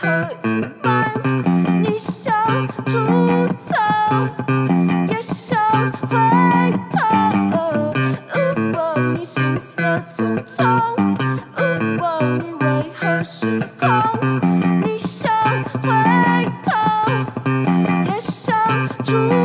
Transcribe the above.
和隐瞒，你想出走，也想回头。如果你行色匆匆，如果你为何失控，你想回头，也想出。